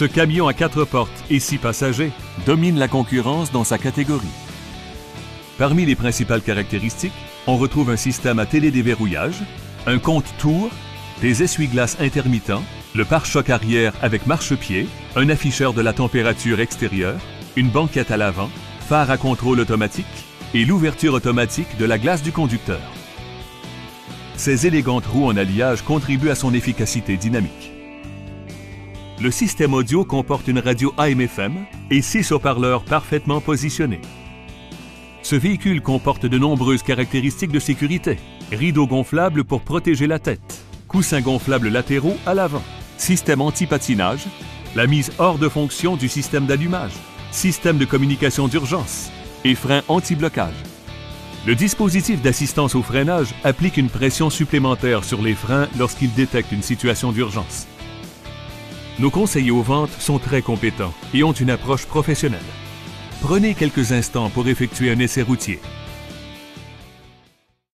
Ce camion à quatre portes et six passagers domine la concurrence dans sa catégorie. Parmi les principales caractéristiques, on retrouve un système à télédéverrouillage, un compte-tour, des essuie-glaces intermittents, le pare-choc arrière avec marchepied, un afficheur de la température extérieure, une banquette à l'avant, phare à contrôle automatique et l'ouverture automatique de la glace du conducteur. Ces élégantes roues en alliage contribuent à son efficacité dynamique. Le système audio comporte une radio AM-FM et six haut-parleurs parfaitement positionnés. Ce véhicule comporte de nombreuses caractéristiques de sécurité. Rideaux gonflables pour protéger la tête, coussins gonflables latéraux à l'avant, système anti-patinage, la mise hors de fonction du système d'allumage, système de communication d'urgence et frein anti-blocage. Le dispositif d'assistance au freinage applique une pression supplémentaire sur les freins lorsqu'il détecte une situation d'urgence. Nos conseillers aux ventes sont très compétents et ont une approche professionnelle. Prenez quelques instants pour effectuer un essai routier